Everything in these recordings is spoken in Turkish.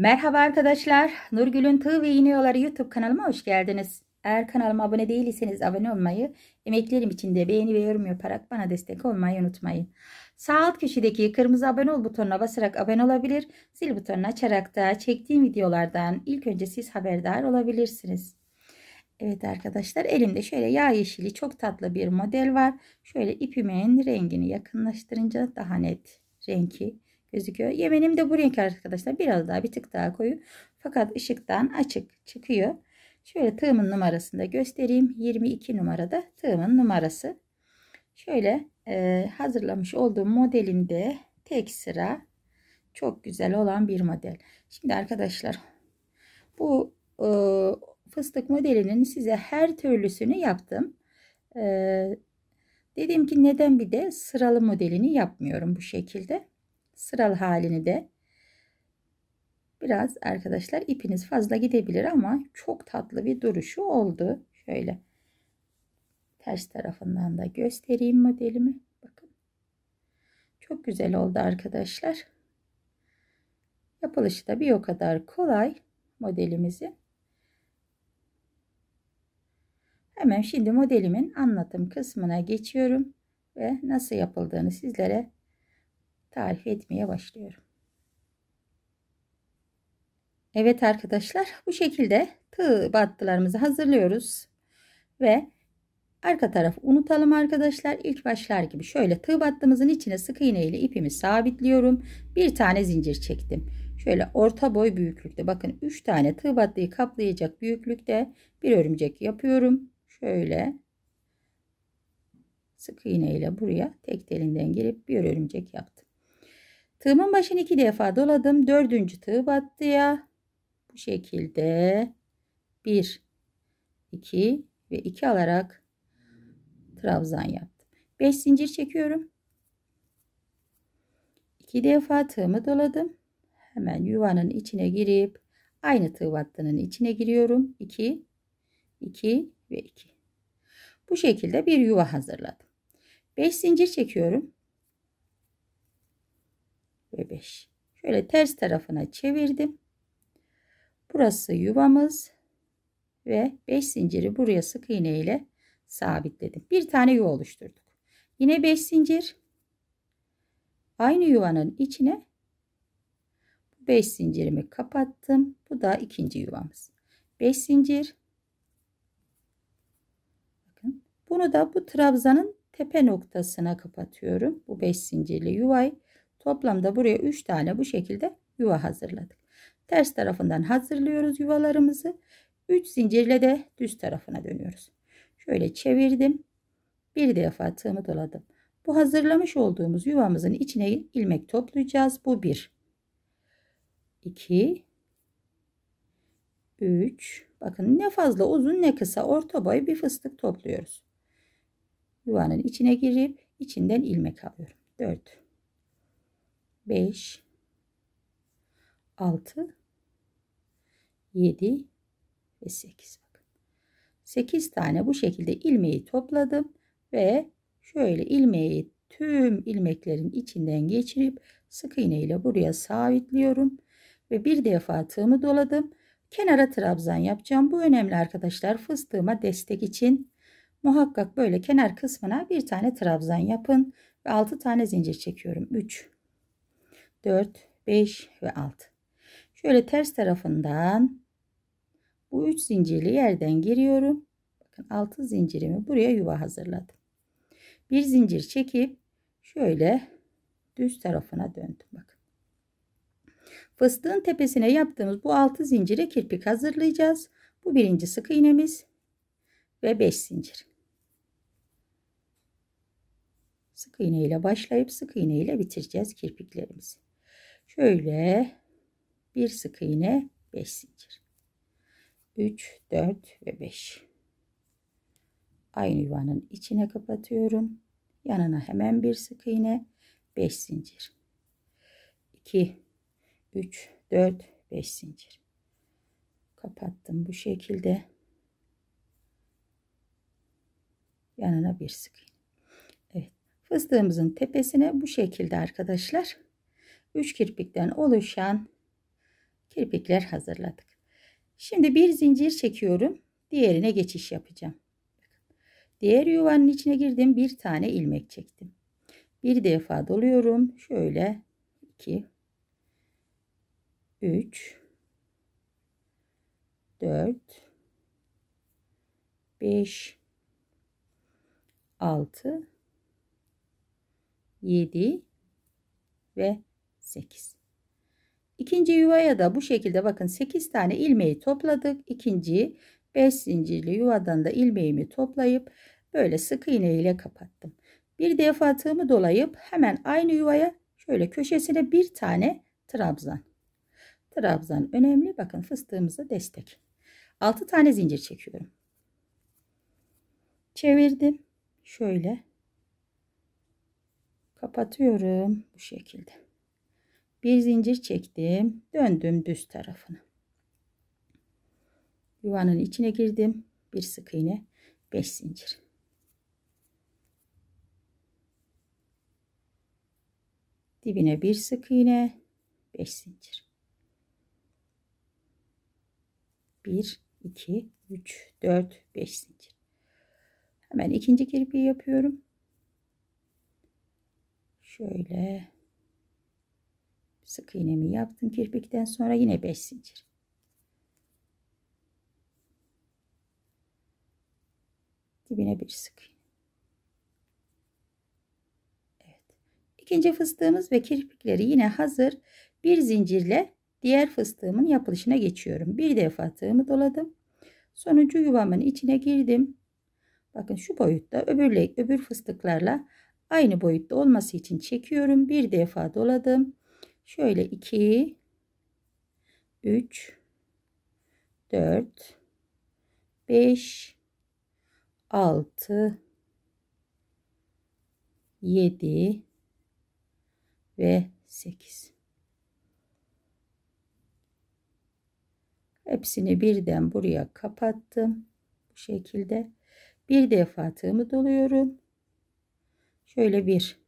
Merhaba arkadaşlar. Nurgül'ün Tığ ve İğne Yolları YouTube kanalıma hoş geldiniz. Eğer kanalıma abone değilseniz abone olmayı, emeklerim için de beğeni ve yorum yaparak bana destek olmayı unutmayın. Sağ alt köşedeki kırmızı abone ol butonuna basarak abone olabilir, zil butonunu açarak da çektiğim videolardan ilk önce siz haberdar olabilirsiniz. Evet arkadaşlar elimde şöyle yağ yeşili çok tatlı bir model var. Şöyle ipimin rengini yakınlaştırınca daha net renki gözüküyor. Yemenim de bu renk arkadaşlar. Biraz daha bir tık daha koyu. Fakat ışıktan açık çıkıyor. Şöyle tığımın numarasını da göstereyim. 22 numarada tığımın numarası. Şöyle e, hazırlamış olduğum modelinde tek sıra çok güzel olan bir model. Şimdi arkadaşlar bu e, fıstık modelinin size her türlüsünü yaptım. E, dedim ki neden bir de sıralı modelini yapmıyorum bu şekilde sıralı halini de biraz arkadaşlar ipiniz fazla gidebilir ama çok tatlı bir duruşu oldu. Şöyle ters tarafından da göstereyim modelimi. Bakın. Çok güzel oldu arkadaşlar. Yapılışı da bir o kadar kolay modelimizi. Hemen şimdi modelimin anlatım kısmına geçiyorum ve nasıl yapıldığını sizlere tarif etmeye başlıyorum. Evet arkadaşlar bu şekilde tığ battılarımızı hazırlıyoruz. Ve arka tarafı unutalım arkadaşlar. İlk başlar gibi şöyle tığ battığımızın içine sık iğne ile ipimi sabitliyorum. Bir tane zincir çektim. Şöyle orta boy büyüklükte bakın 3 tane tığ battıyı kaplayacak büyüklükte bir örümcek yapıyorum. Şöyle sık iğne ile buraya tek telinden girip bir örümcek yaptım. Tığımın başını iki defa doladım. Dördüncü tığ battıya bu şekilde bir, iki ve iki alarak trabzan yaptım. Beş zincir çekiyorum. İki defa tığımı doladım. Hemen yuvanın içine girip aynı tığ battının içine giriyorum. 2 2 ve 2. Bu şekilde bir yuva hazırladım. 5 zincir çekiyorum ve 5. Şöyle ters tarafına çevirdim. Burası yuvamız ve 5 zinciri buraya sık iğne ile sabitledim. Bir tane yuva oluşturduk. Yine 5 zincir. Aynı yuvanın içine 5 zincirimi kapattım. Bu da ikinci yuvamız. 5 zincir. Bakın. Bunu da bu trabzanın tepe noktasına kapatıyorum. Bu 5 zincirli yuvayı Toplamda buraya 3 tane bu şekilde yuva hazırladık. Ters tarafından hazırlıyoruz yuvalarımızı. 3 zincirle de düz tarafına dönüyoruz. Şöyle çevirdim. Bir defa tığımı doladım. Bu hazırlamış olduğumuz yuvamızın içine ilmek toplayacağız. Bu 1. 2 3 Bakın ne fazla uzun ne kısa orta boy bir fıstık topluyoruz. Yuvanın içine girip içinden ilmek alıyorum. 4 5 6 7 ve 8 bakın. 8 tane bu şekilde ilmeği topladım ve şöyle ilmeği tüm ilmeklerin içinden geçirip sık iğne ile buraya sabitliyorum ve bir defa tığımı doladım. Kenara trabzan yapacağım. Bu önemli arkadaşlar. Fıstığıma destek için muhakkak böyle kenar kısmına bir tane trabzan yapın ve 6 tane zincir çekiyorum. 3 4, 5 ve 6. Şöyle ters tarafından bu 3 zincirli yerden giriyorum. Bakın 6 zincirimi buraya yuva hazırladım. Bir zincir çekip şöyle düz tarafına döndüm. Bakın. Fıstığın tepesine yaptığımız bu 6 zincire kirpik hazırlayacağız. Bu birinci sık iğnemiz ve 5 zincir. Sık iğne ile başlayıp sık iğne ile bitireceğiz kirpiklerimizi. Şöyle bir sık iğne 5 zincir. 3, 4 ve 5. Aynı yuvanın içine kapatıyorum. Yanına hemen bir sık iğne 5 zincir. 2, 3, 4, 5 zincir. Kapattım bu şekilde. Yanına bir sık iğne. Evet. Fıstığımızın tepesine bu şekilde arkadaşlar 3 kirpikten oluşan kirpikler hazırladık. Şimdi bir zincir çekiyorum. Diğerine geçiş yapacağım. Diğer yuvanın içine girdim. Bir tane ilmek çektim. Bir defa doluyorum. Şöyle 2 3 4 5 6 7 ve 8. İkinci yuvaya da bu şekilde bakın 8 tane ilmeği topladık. İkinci 5 zincirli yuvadan da ilmeğimi toplayıp böyle sık iğne ile kapattım. Bir defa tığımı dolayıp hemen aynı yuvaya şöyle köşesine bir tane trabzan. Trabzan önemli. Bakın fıstığımıza destek. 6 tane zincir çekiyorum. Çevirdim. Şöyle kapatıyorum bu şekilde. Bir zincir çektim. Döndüm düz tarafına. Yuvanın içine girdim. Bir sık iğne, 5 zincir. Dibine bir sık iğne, 5 zincir. 1 2 3 4 5 zincir. Hemen ikinci kirpiği yapıyorum. Şöyle sık iğnemi yaptım kirpikten sonra yine 5 zincir. Dibine bir sık. Evet. İkinci fıstığımız ve kirpikleri yine hazır. Bir zincirle diğer fıstığımın yapılışına geçiyorum. Bir defa tığımı doladım. Sonuncu yuvamın içine girdim. Bakın şu boyutta öbürle, öbür fıstıklarla aynı boyutta olması için çekiyorum. Bir defa doladım. Şöyle 2 3 4 5 6 7 ve 8 hepsini birden buraya kapattım. Bu şekilde. Bir defa tığımı doluyorum. Şöyle 1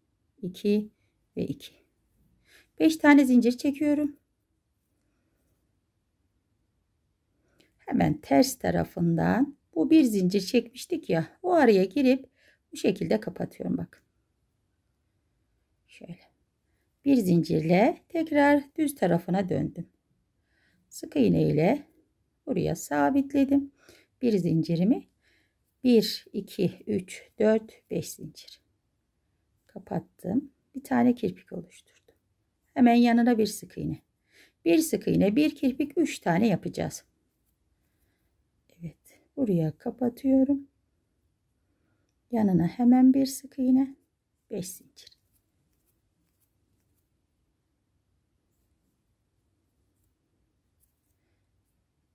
2 ve 2 5 tane zincir çekiyorum. Hemen ters tarafından bu bir zincir çekmiştik ya o araya girip bu şekilde kapatıyorum bakın şöyle. Bir zincirle tekrar düz tarafına döndüm. Sık iğne ile buraya sabitledim. Bir zincirimi 1 2 3 4 5 zincir. Kapattım. Bir tane kirpik oluşturdum hemen yanına bir sık iğne. Bir sık iğne bir kirpik 3 tane yapacağız. Buraya kapatıyorum. Yanına hemen bir sık iğne 5 zincir.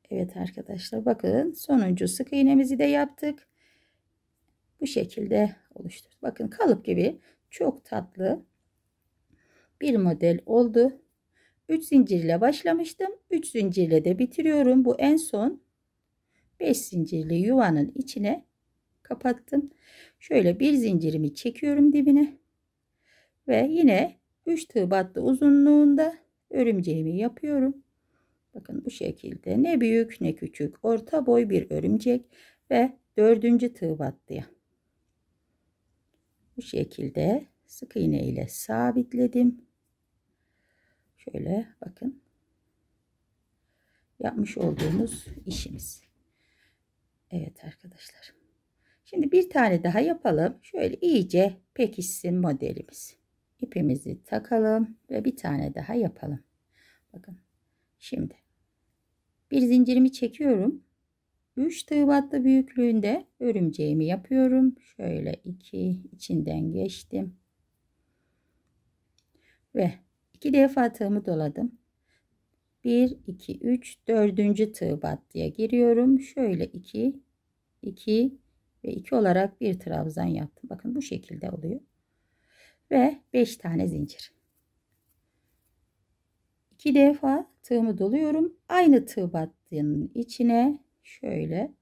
Evet arkadaşlar bakın sonuncu sık iğnemizi de yaptık. Bu şekilde oluşturduk bakın kalıp gibi çok tatlı bir model oldu 3 zincirle başlamıştım 3 zincirle de bitiriyorum bu en son 5 zincirli yuvanın içine kapattım. Şöyle bir zincirimi çekiyorum dibine. Ve yine 3 tığ battı uzunluğunda örümceğimi yapıyorum. Bakın bu şekilde ne büyük ne küçük orta boy bir örümcek ve dördüncü tığ battıya. Bu şekilde sık iğne ile sabitledim. Şöyle bakın yapmış olduğumuz işimiz. Evet arkadaşlar. Şimdi bir tane daha yapalım. Şöyle iyice pekişsin modelimiz. İpimizi takalım ve bir tane daha yapalım. Bakın. Şimdi bir zincirimi çekiyorum. 3 tığ battı büyüklüğünde örümceğimi yapıyorum. Şöyle iki içinden geçtim. Ve iki defa tığımı doladım. 1 2 3 4. tığ battıya giriyorum. Şöyle 2 2 ve 2 olarak bir trabzan yaptım. Bakın bu şekilde oluyor. Ve 5 tane zincir. 2 defa tığımı doluyorum. Aynı tığ battığının içine şöyle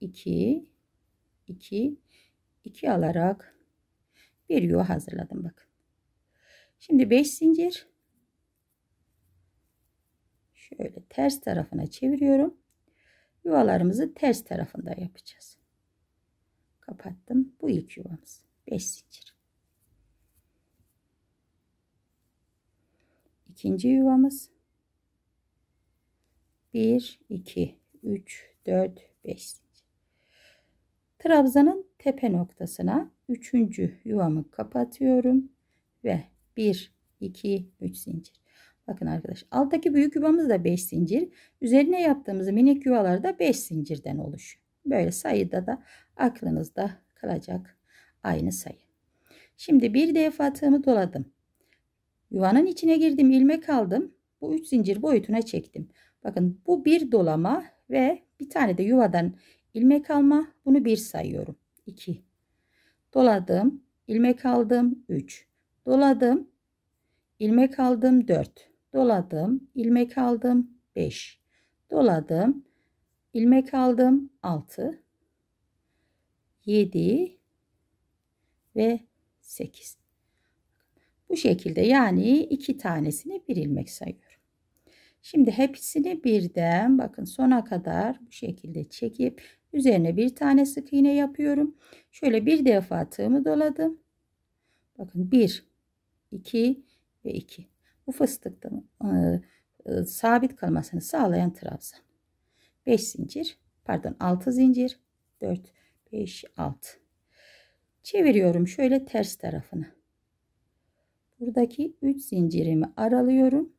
2 2 2 alarak bir yuva hazırladım bakın. Şimdi 5 zincir Şöyle ters tarafına çeviriyorum. Yuvalarımızı ters tarafında yapacağız. Kapattım. Bu ilk yuvamız. 5 zincir. İkinci yuvamız 1 2 3 4 5 zincir. Trabzanın tepe noktasına üçüncü yuvamı kapatıyorum ve 1 2 3 zincir. Bakın arkadaş alttaki büyük yuvamız da 5 zincir. Üzerine yaptığımız minik yuvalar da 5 zincirden oluşuyor. Böyle sayıda da aklınızda kalacak aynı sayı. Şimdi bir defa tığımı doladım. Yuvanın içine girdim ilmek aldım. Bu 3 zincir boyutuna çektim. Bakın bu bir dolama ve bir tane de yuvadan ilmek alma. Bunu bir sayıyorum. 2. Doladım. ilmek aldım. 3. Doladım. ilmek aldım. 4 doladım, ilmek aldım 5. Doladım, ilmek aldım 6. 7 ve 8. Bu şekilde yani iki tanesini bir ilmek sayıyorum. Şimdi hepsini birden bakın sona kadar bu şekilde çekip üzerine bir tane sık iğne yapıyorum. Şöyle bir defa tığımı doladım. Bakın 1, 2 ve 2 bu fıstıktan e, e, sabit kalmasını sağlayan trabzan. 5 zincir pardon 6 zincir 4 5 6 çeviriyorum şöyle ters tarafını. Buradaki 3 zincirimi aralıyorum.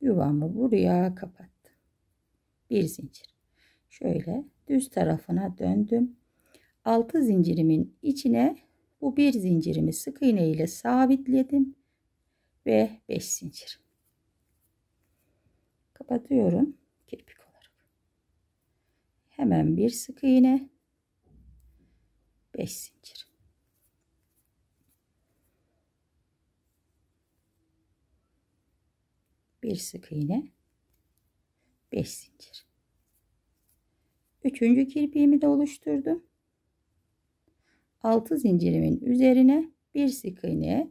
Yuvamı buraya kapattım. Bir zincir. Şöyle düz tarafına döndüm. 6 zincirimin içine bu bir zincirimi sık iğne ile sabitledim ve 5 zincir. Kapatıyorum kirpik olarak. Hemen bir sık iğne 5 zincir. Bir sık iğne 5 zincir. Üçüncü kirpiğimi de oluşturdum. 6 zincirimin üzerine bir sık iğne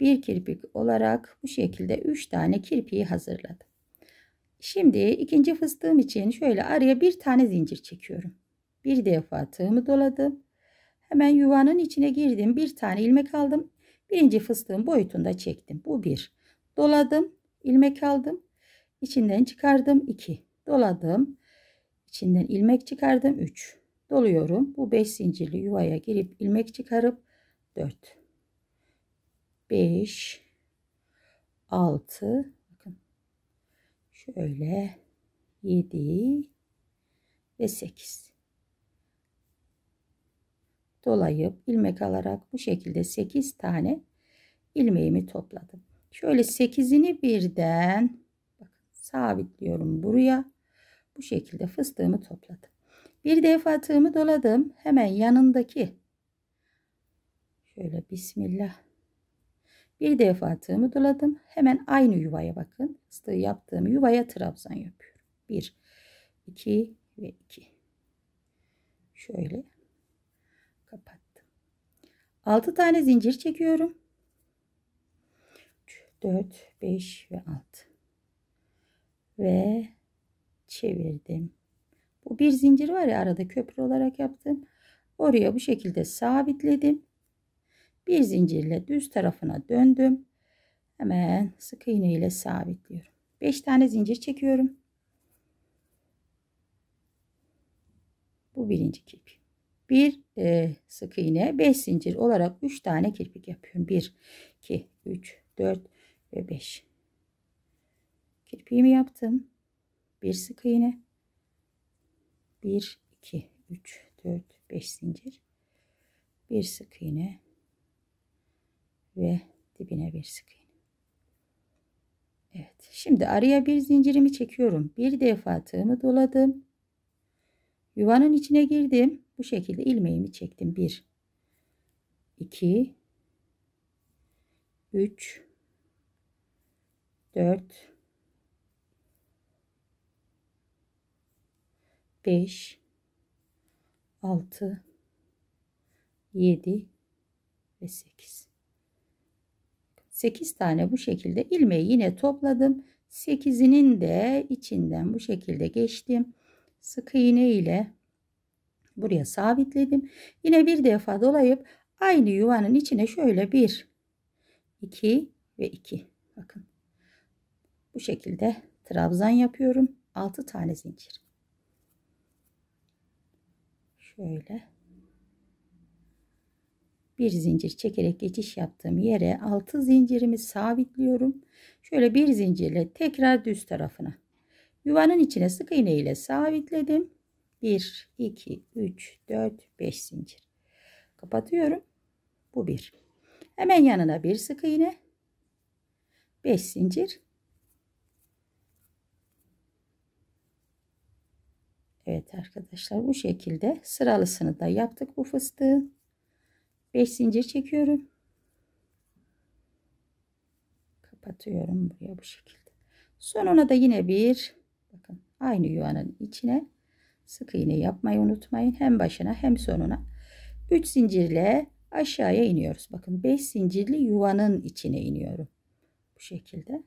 bir kirpik olarak bu şekilde 3 tane kirpiği hazırladım. Şimdi ikinci fıstığım için şöyle araya bir tane zincir çekiyorum. Bir defa tığımı doladım. Hemen yuvanın içine girdim. Bir tane ilmek aldım. Birinci fıstığın boyutunda çektim. Bu bir. Doladım. ilmek aldım. İçinden çıkardım. 2. Doladım. İçinden ilmek çıkardım. 3. Doluyorum. Bu 5 zincirli yuvaya girip ilmek çıkarıp 4. 5 6 bakın şöyle 7 ve 8 dolayıp ilmek alarak bu şekilde 8 tane ilmeğimi topladım. Şöyle 8'ini birden bakın sabitliyorum buraya. Bu şekilde fıstığımı topladım. Bir defa tığımı doladım. Hemen yanındaki şöyle bismillah bir defa tığımı doladım. Hemen aynı yuvaya bakın. Fıstığı yaptığım yuvaya trabzan yapıyorum. 1, 2 ve 2. Şöyle kapattım. 6 tane zincir çekiyorum. 3, 4, 5 ve 6. Ve çevirdim. Bu bir zincir var ya arada köprü olarak yaptım. Oraya bu şekilde sabitledim bir zincirle düz tarafına döndüm. Hemen sık iğne ile sabitliyorum. 5 tane zincir çekiyorum. Bu birinci kirpik. Bir e, sık iğne 5 zincir olarak 3 tane kirpik yapıyorum. 1, 2, 3, 4 ve 5. Kirpiğimi yaptım. Bir sık iğne. 1, 2, 3, 4, 5 zincir. Bir sık iğne ve dibine bir sık iğne. Evet. Şimdi araya bir zincirimi çekiyorum. Bir defa tığımı doladım. Yuvanın içine girdim. Bu şekilde ilmeğimi çektim. 1 2 3 4 5 6 7 ve 8 8 tane bu şekilde ilmeği yine topladım. 8'inin de içinden bu şekilde geçtim. Sık iğne ile buraya sabitledim. Yine bir defa dolayıp aynı yuvanın içine şöyle 1 2 ve 2 bakın. Bu şekilde trabzan yapıyorum. 6 tane zincir. Şöyle bir zincir çekerek geçiş yaptığım yere 6 zincirimi sabitliyorum. Şöyle bir zincirle tekrar düz tarafına. Yuvanın içine sık iğne ile sabitledim. 1, 2, 3, 4, 5 zincir. Kapatıyorum. Bu bir. Hemen yanına bir sık iğne. 5 zincir. Evet arkadaşlar bu şekilde sıralısını da yaptık bu fıstığı. 5 zincir çekiyorum. Kapatıyorum buraya bu şekilde. Sonuna da yine bir bakın aynı yuvanın içine sık iğne yapmayı unutmayın. Hem başına hem sonuna 3 zincirle aşağıya iniyoruz. Bakın 5 zincirli yuvanın içine iniyorum. Bu şekilde.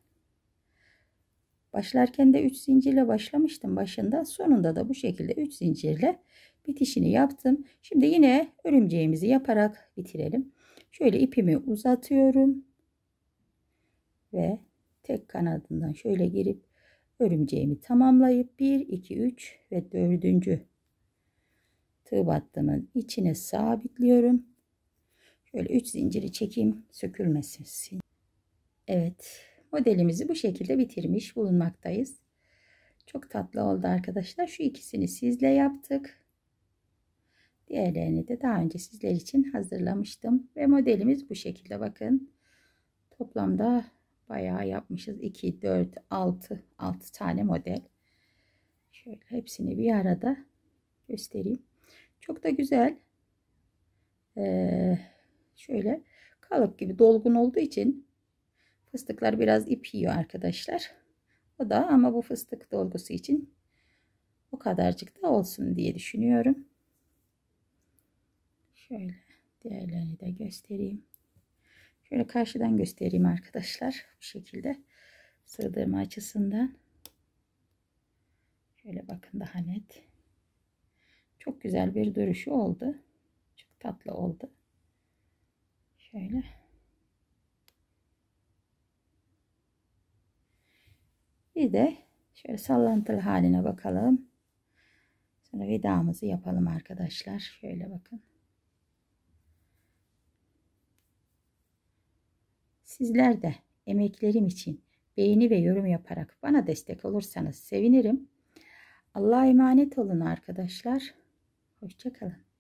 Başlarken de 3 zincirle başlamıştım başında. Sonunda da bu şekilde 3 zincirle bitişini yaptım. Şimdi yine örümceğimizi yaparak bitirelim. Şöyle ipimi uzatıyorum. Ve tek kanadından şöyle girip örümceğimi tamamlayıp 1 2 3 ve 4. tığ battımın içine sabitliyorum. Şöyle 3 zinciri çekeyim sökülmesin. Evet modelimizi bu şekilde bitirmiş bulunmaktayız. Çok tatlı oldu arkadaşlar. Şu ikisini sizle yaptık. Diğerlerini de daha önce sizler için hazırlamıştım. Ve modelimiz bu şekilde bakın. Toplamda bayağı yapmışız. 2, 4, 6, 6 tane model. Şöyle hepsini bir arada göstereyim. Çok da güzel. Ee, şöyle kalıp gibi dolgun olduğu için fıstıklar biraz ip yiyor arkadaşlar. O da ama bu fıstık dolgusu için o kadarcık da olsun diye düşünüyorum. Şöyle diğerlerini de göstereyim. Şöyle karşıdan göstereyim arkadaşlar. Bu şekilde sığdırma açısından. Şöyle bakın daha net. Çok güzel bir duruşu oldu. Çok tatlı oldu. Şöyle. Bir de şöyle sallantılı haline bakalım. Sonra vidamızı yapalım arkadaşlar. Şöyle bakın. Sizler de emeklerim için beğeni ve yorum yaparak bana destek olursanız sevinirim. Allah'a emanet olun arkadaşlar. Hoşçakalın.